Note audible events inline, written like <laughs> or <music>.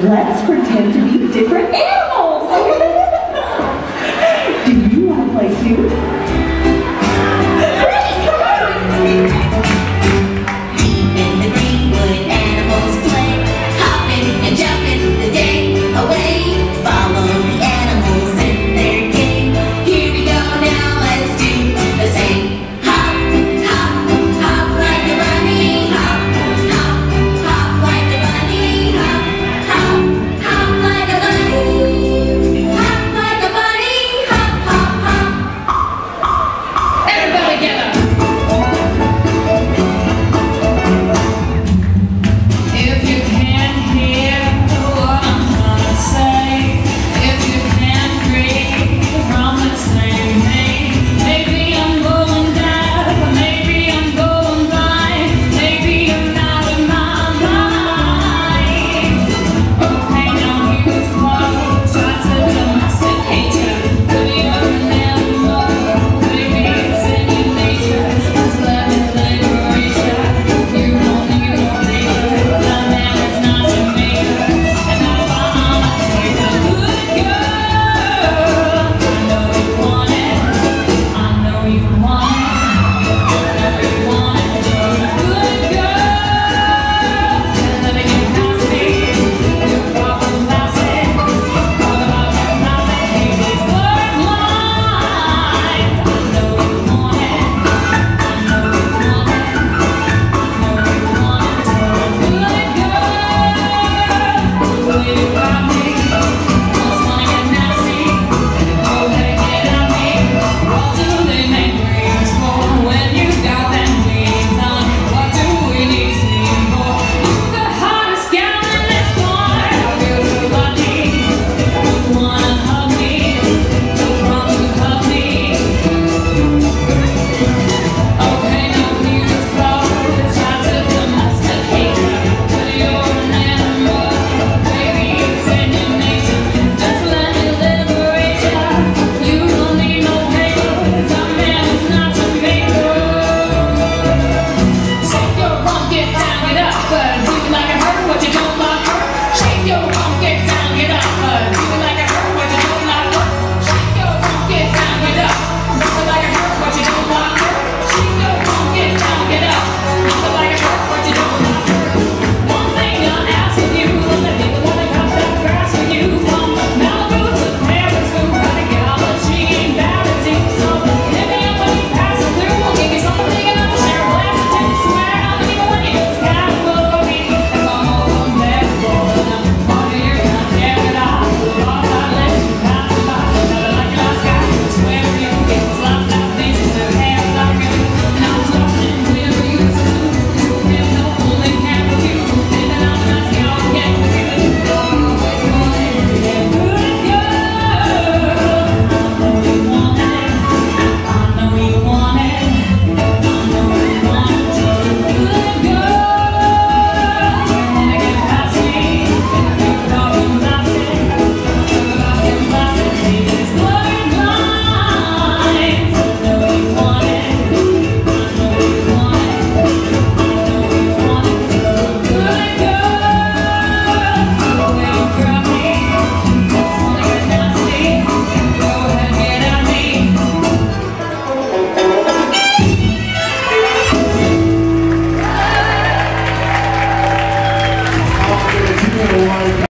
let's pretend to be different animals. <laughs> Do you want to play too?